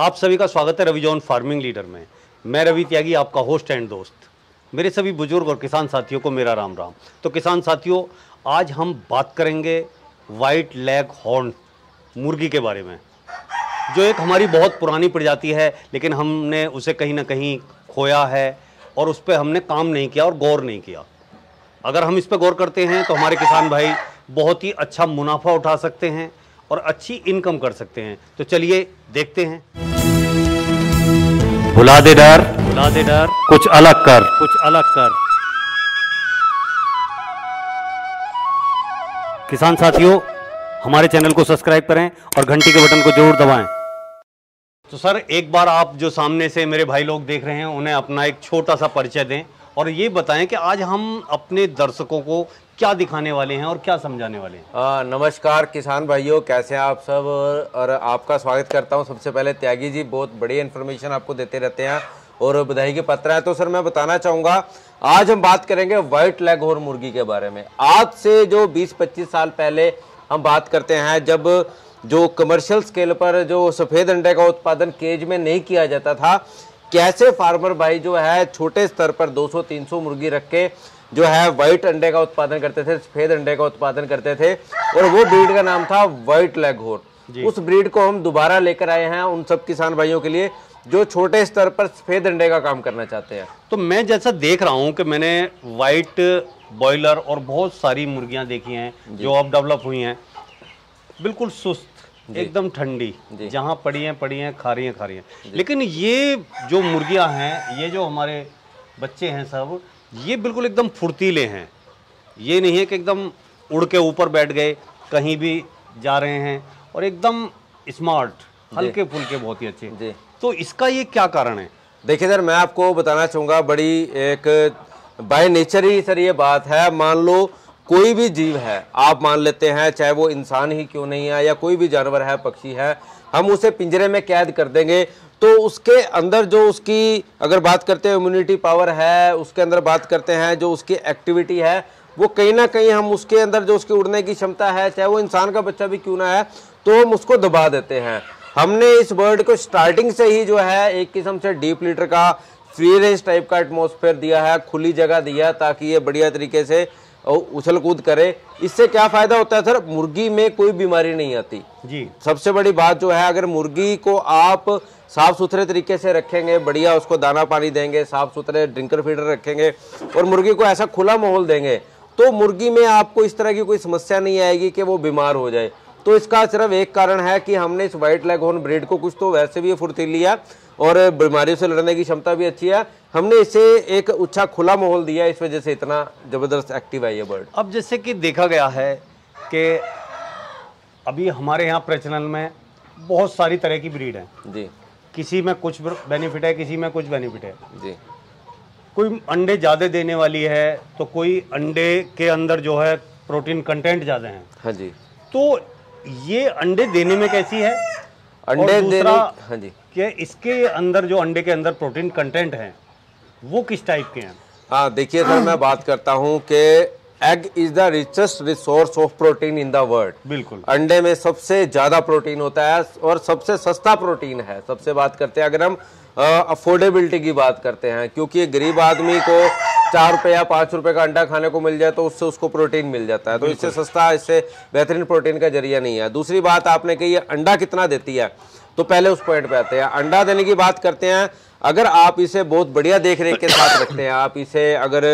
आप सभी का स्वागत है रवि जॉन फ़ार्मिंग लीडर में। मैं रवि त्यागी, आपका होस्ट एंड दोस्त। मेरे सभी बुज़ुर्ग और किसान साथियों को मेरा राम राम। तो किसान साथियों, आज हम बात करेंगे वाइट लेग हॉर्न मुर्गी के बारे में। जो एक हमारी बहुत पुरानी प्रजाति है, लेकिन हमने उसे कहीं ना कहीं खोया है और उस पर हमने काम नहीं किया और गौर नहीं किया। अगर हम इस पर गौर करते हैं तो हमारे किसान भाई बहुत ही अच्छा मुनाफा उठा सकते हैं और अच्छी इनकम कर सकते हैं। तो चलिए देखते हैं। भुला दे डर। भुला दे डर। कुछ अलग कर। कुछ अलग कर। किसान साथियों हमारे चैनल को सब्सक्राइब करें और घंटी के बटन को ज़रूर दबाएँ। तो सर एक बार आप जो सामने से मेरे भाई लोग देख रहे हैं उन्हें अपना एक छोटा सा परिचय दें और ये बताएँ कि आज हम अपने दर्शकों को क्या दिखाने वाले हैं और क्या समझाने वाले हैं? आ, नमस्कार किसान भाइयों कैसे हैं आप सब? और आपका स्वागत करता हूँ। सबसे पहले त्यागी जी बहुत बड़ी इन्फॉर्मेशन आपको देते रहते हैं और बधाई के पत्र है। तो सर मैं बताना चाहूँगा आज हम बात करेंगे व्हाइट लेग और मुर्गी के बारे में। आज से जो 20-25 साल पहले हम बात करते हैं जब जो कमर्शियल स्केल पर जो सफ़ेद अंडे का उत्पादन केज में नहीं किया जाता था कैसे फार्मर भाई जो है छोटे स्तर पर 200-300 मुर्गी रख के जो है व्हाइट अंडे का उत्पादन करते थे सफ़ेद अंडे का उत्पादन करते थे और वो ब्रीड का नाम था व्हाइट लेगहोर। उस ब्रीड को हम दोबारा लेकर आए हैं उन सब किसान भाइयों के लिए जो छोटे स्तर पर सफ़ेद अंडे का काम करना चाहते हैं। तो मैं जैसा देख रहा हूँ कि मैंने वाइट बॉयलर और बहुत सारी मुर्गियाँ देखी हैं जो अब डेवलप हुई हैं। बिल्कुल सुस्त एकदम ठंडी जहाँ पड़ी हैं पड़ी हैं खा रही हैं खा रही हैं लेकिन ये जो मुर्गियाँ हैं ये जो हमारे बच्चे हैं सब ये बिल्कुल एकदम फुर्तीले हैं। ये नहीं है कि एकदम उड़ के ऊपर बैठ गए कहीं भी जा रहे हैं और एकदम स्मार्ट हल्के फुल्के बहुत ही अच्छे। तो इसका ये क्या कारण है? देखिए सर मैं आपको बताना चाहूँगा बड़ी एक बाय नेचर ही सर ये बात है। मान लो कोई भी जीव है, आप मान लेते हैं, चाहे वो इंसान ही क्यों नहीं है या कोई भी जानवर है, पक्षी है, हम उसे पिंजरे में कैद कर देंगे। तो उसके अंदर जो उसकी, अगर बात करते हैं इम्यूनिटी पावर है, उसके अंदर बात करते हैं, जो उसकी एक्टिविटी है, वो कहीं ना कहीं हम उसके अंदर जो उसकी उड़ने की क्षमता है, चाहे वो इंसान का बच्चा भी क्यों ना है तो हम उसको दबा देते हैं। हमने इस बर्ड को स्टार्टिंग से ही जो है, एक किस्म से डीप लीटर का फ्री रेंज टाइप का एटमोसफेयर दिया है, खुली जगह दिया ताकि ये बढ़िया तरीके से उछल कूद करे। इससे क्या फ़ायदा होता है सर? मुर्गी में कोई बीमारी नहीं आती। जी। सबसे बड़ी बात जो है अगर मुर्गी को आप साफ़ सुथरे तरीके से रखेंगे बढ़िया उसको दाना पानी देंगे साफ़ सुथरे ड्रिंकर फीडर रखेंगे और मुर्गी को ऐसा खुला माहौल देंगे तो मुर्गी में आपको इस तरह की कोई समस्या नहीं आएगी कि वो बीमार हो जाए। तो इसका सिर्फ़ एक कारण है कि हमने इस व्हाइट लेग होन ब्रीड को कुछ तो वैसे भी फुर्तीली है और बीमारियों से लड़ने की क्षमता भी अच्छी है। हमने इसे एक अच्छा खुला माहौल दिया इस वजह से इतना ज़बरदस्त एक्टिव है ये बर्ड अब जैसे कि देखा गया है कि अभी हमारे यहाँ प्रचलन में बहुत सारी तरह की ब्रीड है। जी। किसी में कुछ बेनिफिट है किसी में कुछ बेनिफिट है। जी। कोई अंडे ज़्यादा देने वाली है तो कोई अंडे के अंदर जो है प्रोटीन कंटेंट ज़्यादा है। हाँ जी। तो ये अंडे देने में कैसी है? अंडे दूसरा हाँ जी। कि इसके अंदर जो अंडे के अंदर प्रोटीन कंटेंट है वो किस टाइप के हैं? हाँ देखिए सर मैं बात करता हूँ कि egg is the richest resource of protein in the world बिल्कुल। अंडे में सबसे ज़्यादा प्रोटीन होता है और सबसे सस्ता प्रोटीन है। सबसे बात करते हैं अगर हम अफोर्डेबिलिटी की बात करते हैं क्योंकि गरीब आदमी को चार रुपए या पाँच रुपए का अंडा खाने को मिल जाए तो उससे उसको प्रोटीन मिल जाता है। तो इससे सस्ता इससे बेहतरीन प्रोटीन का ज़रिया नहीं है। दूसरी बात आपने कही अंडा कितना देती है? तो पहले उस पॉइंट पे आते हैं। अंडा देने की बात करते हैं अगर आप इसे बहुत बढ़िया देख रेख के साथ रखते हैं आप इसे अगर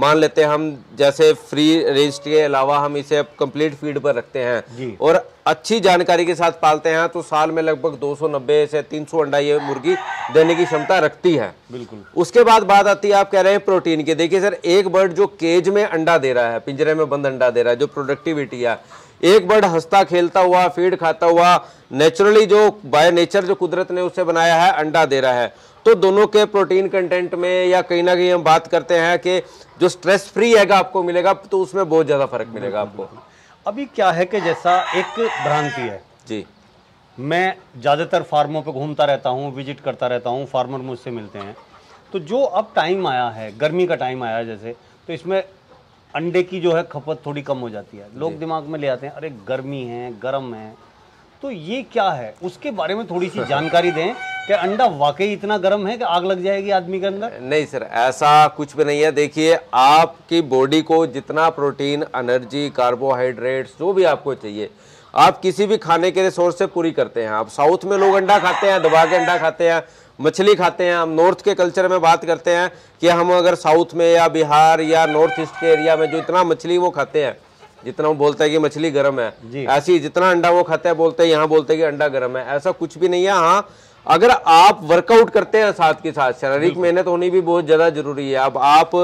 मान लेते हैं हम जैसे फ्री रेंज के अलावा हम इसे कंप्लीट फ़ीड पर रखते हैं। और अच्छी जानकारी के साथ पालते हैं तो साल में लगभग 290 से 300 अंडा ये मुर्गी देने की क्षमता रखती है। बिल्कुल। उसके बाद बात आती है आप कह रहे हैं प्रोटीन की। देखिए सर एक बर्ड जो केज में अंडा दे रहा है पिंजरे में बंद अंडा दे रहा है जो प्रोडक्टिविटी है एक बर्ड हंसता खेलता हुआ फ़ीड खाता हुआ नेचुरली जो बाय नेचर जो कुदरत ने उसे बनाया है अंडा दे रहा है। तो दोनों के प्रोटीन कंटेंट में या कहीं ना कहीं हम बात करते हैं कि जो स्ट्रेस फ्री है आपको मिलेगा तो उसमें बहुत ज़्यादा फ़र्क मिलेगा आपको। अभी क्या है कि जैसा एक भ्रांति है। जी। मैं ज़्यादातर फार्मों पे घूमता रहता हूँ विज़िट करता रहता हूँ फार्मर मुझसे मिलते हैं। तो जो अब टाइम आया है गर्मी का टाइम आया है जैसे तो इसमें अंडे की जो है खपत थोड़ी कम हो जाती है। लोग दिमाग में ले आते हैं अरे गर्मी है गर्म है। तो ये क्या है? उसके बारे में थोड़ी सी जानकारी दें क्या अंडा वाकई इतना गर्म है कि आग लग जाएगी आदमी के अंदर? नहीं सर ऐसा कुछ भी नहीं है। देखिए आपकी बॉडी को जितना प्रोटीन एनर्जी कार्बोहाइड्रेट्स जो भी आपको चाहिए आप किसी भी खाने के रिसोर्स से पूरी करते हैं। आप साउथ में लोग अंडा खाते हैं दबा के अंडा खाते हैं मछली खाते हैं हम नॉर्थ के कल्चर में बात करते हैं कि हम अगर साउथ में या बिहार या नॉर्थ ईस्ट के एरिया में जो इतना मछली वो खाते हैं जितना वो बोलता है कि मछली गर्म है। ऐसी जितना अंडा वो खाते है बोलते हैं यहाँ बोलते हैं कि अंडा गर्म है। ऐसा कुछ भी नहीं है हाँ अगर आप वर्कआउट करते हैं साथ के साथ शारीरिक मेहनत होनी भी बहुत ज़्यादा ज़रूरी है। अब आप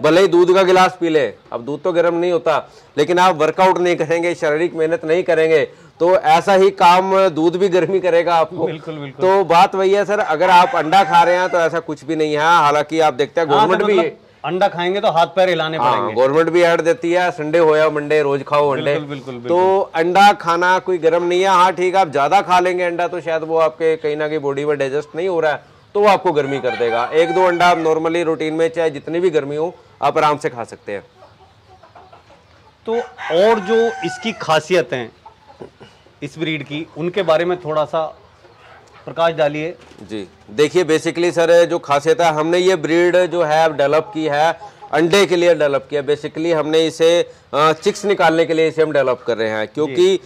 भले ही दूध का गिलास पी ले अब दूध तो गर्म नहीं होता लेकिन आप वर्कआउट नहीं करेंगे शारीरिक मेहनत नहीं करेंगे तो ऐसा ही काम दूध भी गर्मी करेगा आपको। बिल्कुल बिल्कुल। तो बात वही है सर अगर आप अंडा खा रहे हैं तो ऐसा कुछ भी नहीं है। हालाँकि आप देखते हैं हाँ, तो गवर्नमेंट भी मतलब अंडा खाएँगे तो हाथ पैर हिलाने हाँ पड़ेंगे। गवर्नमेंट भी ऐड देती है संडे हो या मंडे रोज खाओ अंडे। बिल्कुल, बिल्कुल, बिल्कुल। तो अंडा खाना कोई गर्म नहीं है। हाँ ठीक है आप ज़्यादा खा लेंगे अंडा तो शायद वो आपके कहीं ना कहीं बॉडी में डाइजेस्ट नहीं हो रहा है तो वो आपको गर्मी कर देगा। एक दो अंडा आप नॉर्मली रूटीन में चाहे जितनी भी गर्मी हो आप आराम से खा सकते हैं। तो और जो इसकी खासियत हैं इस ब्रीड की उनके बारे में थोड़ा सा प्रकाश डालिए। जी देखिए बेसिकली सर जो खासियत है हमने ये ब्रीड जो है डेवलप की है अंडे के लिए डेवलप किया बेसिकली हमने इसे चिक्स निकालने के लिए इसे हम डेवलप कर रहे हैं क्योंकि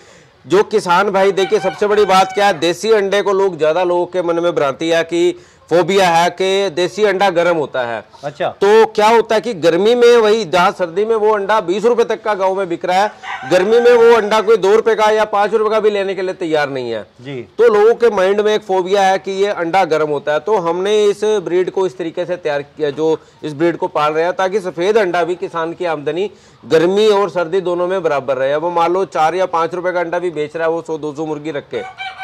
जो किसान भाई देखिए सबसे बड़ी बात क्या है देसी अंडे को लोग ज़्यादा लोगों के मन में भ्रांति है कि फोबिया है कि देसी अंडा गर्म होता है। अच्छा। तो क्या होता है कि गर्मी में वही जहाँ सर्दी में वो अंडा बीस रुपए तक का गाँव में बिक रहा है गर्मी में वो अंडा कोई दो रुपए का या पाँच रुपए का भी लेने के लिए तैयार नहीं है। जी। तो लोगों के माइंड में एक फोबिया है कि ये अंडा गर्म होता है। तो हमने इस ब्रीड को इस तरीके से तैयार किया जो इस ब्रीड को पाल रहे हैं ताकि सफ़ेद अंडा भी किसान की आमदनी गर्मी और सर्दी दोनों में बराबर रहे। अब मान लो चार या पाँच रुपए का अंडा भी बेच रहा है वो सौ दो सौ मुर्गी रख के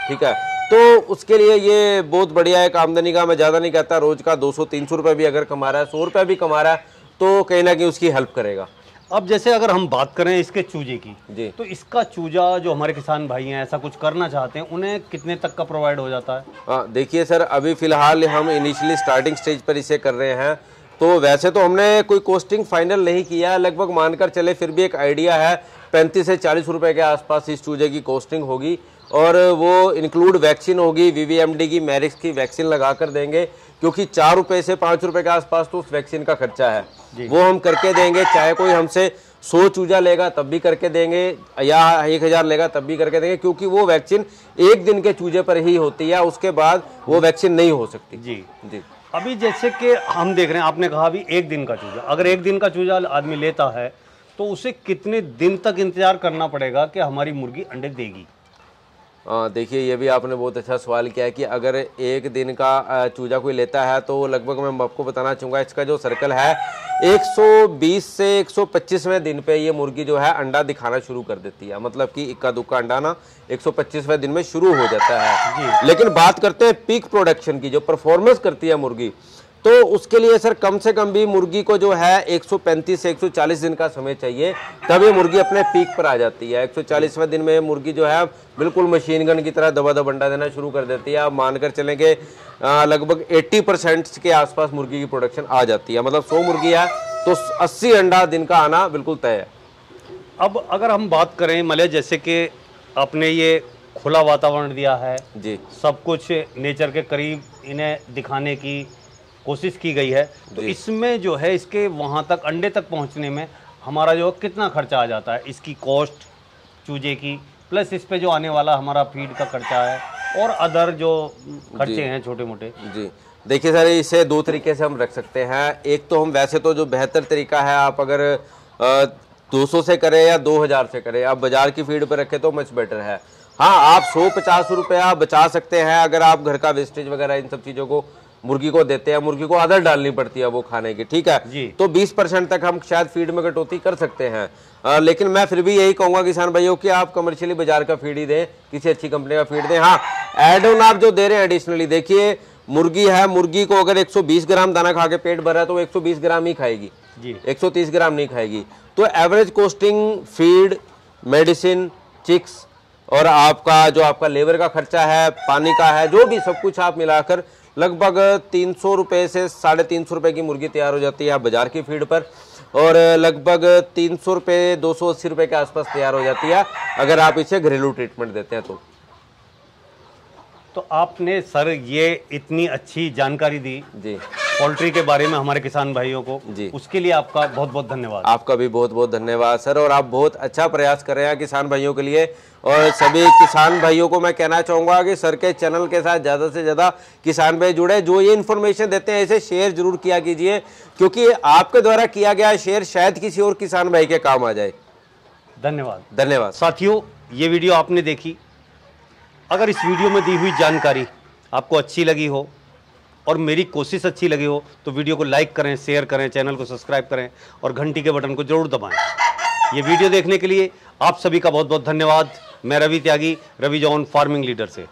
ठीक है? तो उसके लिए ये बहुत बढ़िया एक आमदनी का मैं ज़्यादा नहीं कहता रोज का दो 200-300 रुपए भी अगर कमा रहा है सौ रुपए भी कमा रहा है तो कहीं ना कहीं उसकी हेल्प करेगा। अब जैसे अगर हम बात करें इसके चूजे की जी। तो इसका चूजा जो हमारे किसान भाई हैं ऐसा कुछ करना चाहते हैं उन्हें कितने तक का प्रोवाइड हो जाता है? हाँ देखिए सर अभी फ़िलहाल हम इनिशियली स्टार्टिंग स्टेज पर इसे कर रहे हैं तो वैसे तो हमने कोई कॉस्टिंग फाइनल नहीं किया लगभग मानकर चले फिर भी एक आइडिया है पैंतीस से चालीस रुपए के आसपास इस चूजे की कॉस्टिंग होगी। और वो इंक्लूड वैक्सीन होगी वीवीएमडी की मैरिक्स की वैक्सीन लगा कर देंगे क्योंकि चार रुपए से पाँच रुपए के आसपास तो उस वैक्सीन का खर्चा है। वो हम करके देंगे चाहे कोई हमसे सौ चूजा लेगा तब भी करके देंगे या एक हज़ार लेगा तब भी करके देंगे क्योंकि वो वैक्सीन एक दिन के चूजे पर ही होती है उसके बाद वो वैक्सीन नहीं हो सकती। जी। जी। अभी जैसे कि हम देख रहे हैं आपने कहा अभी एक दिन का चूजा। अगर एक दिन का चूजा आदमी लेता है तो उसे कितने दिन तक इंतज़ार करना पड़ेगा कि हमारी मुर्गी अंडे देगी? देखिए ये भी आपने बहुत अच्छा सवाल किया है कि अगर एक दिन का चूजा कोई लेता है तो लगभग मैं आपको बताना चाहूँगा इसका जो सर्कल है 120 से 125वें दिन पे ये मुर्गी जो है अंडा दिखाना शुरू कर देती है। मतलब कि इक्का दुक्का अंडा ना 125वें दिन में शुरू हो जाता है। लेकिन बात करते हैं पीक प्रोडक्शन की जो परफॉर्मेंस करती है मुर्गी तो उसके लिए सर कम से कम भी मुर्गी को जो है 135 से 140 दिन का समय चाहिए तब ये मुर्गी अपने पीक पर आ जाती है। 140वें दिन में मुर्गी जो है बिल्कुल मशीन गन की तरह दबा दबा अंडा देना शुरू कर देती है। आप मानकर चलें कि लगभग 80 परसेंट के आसपास मुर्गी की प्रोडक्शन आ जाती है। मतलब 100 मुर्गी है तो 80 अंडा दिन का आना बिल्कुल तय है। अब अगर हम बात करें मले जैसे कि आपने ये खुला वातावरण दिया है जी। सब कुछ नेचर के करीब इन्हें दिखाने की कोशिश की गई है तो इसमें जो है इसके वहाँ तक अंडे तक पहुँचने में हमारा जो कितना खर्चा आ जाता है इसकी कॉस्ट चूजे की प्लस इस पे जो आने वाला हमारा फ़ीड का खर्चा है और अदर जो खर्चे हैं छोटे मोटे जी। देखिए सर इसे दो तरीके से हम रख सकते हैं। एक तो हम वैसे तो जो बेहतर तरीका है आप अगर दो सौ से करें या दो हज़ार से करें आप बाज़ार की फ़ीड पर रखें तो मच बेटर है। हाँ आप सौ पचास रुपया बचा सकते हैं अगर आप घर का वेस्टेज वगैरह इन सब चीज़ों को मुर्गी को देते हैं मुर्गी को आदत डालनी पड़ती है वो खाने की ठीक है? तो 20 परसेंट तक हम शायद फ़ीड में कटौती कर सकते हैं। आ, लेकिन मैं फिर भी यही कहूँगा किसान भाइयों कि आप कमर्शियली बाज़ार का फ़ीड ही दें किसी अच्छी कंपनी का फ़ीड दें। हाँ एड ऑन आप जो दे रहे हैं एडिशनली देखिए मुर्गी है मुर्गी को अगर 120 ग्राम दाना खा के पेट भरा है तो 120 ग्राम ही खाएगी। जी। 130 ग्राम नहीं खाएगी। तो average costing feed medicine chicks और आपका जो आपका लेबर का खर्चा है पानी का है जो भी सब कुछ आप मिलाकर लगभग तीन सौ रुपये से साढ़े तीन सौ रुपये की मुर्गी तैयार हो जाती है बाज़ार की फ़ीड पर और लगभग तीन सौ रुपये दो सौ अस्सी रुपये के आसपास तैयार हो जाती है। अगर आप इसे घरेलू ट्रीटमेंट देते हैं तो। तो आपने सर ये इतनी अच्छी जानकारी दी जी। पोल्ट्री के बारे में हमारे किसान भाइयों को। जी। उसके लिए आपका बहुत बहुत धन्यवाद। आपका भी बहुत बहुत धन्यवाद सर और आप बहुत अच्छा प्रयास कर रहे हैं किसान भाइयों के लिए। और सभी किसान भाइयों को मैं कहना चाहूँगा कि सर के चैनल के साथ ज़्यादा से ज़्यादा किसान भाई जुड़े। जो ये इन्फॉर्मेशन देते हैं इसे शेयर ज़रूर किया कीजिए क्योंकि आपके द्वारा किया गया शेयर शायद किसी और किसान भाई के काम आ जाए। धन्यवाद। धन्यवाद। साथियों ये वीडियो आपने देखी अगर इस वीडियो में दी हुई जानकारी आपको अच्छी लगी हो और मेरी कोशिश अच्छी लगी हो तो वीडियो को लाइक करें, शेयर करें, चैनल को सब्सक्राइब करें और घंटी के बटन को ज़रूर दबाएँ। ये वीडियो देखने के लिए आप सभी का बहुत बहुत धन्यवाद। मैं Ravi Tyagi, Ravi John, farming leader से।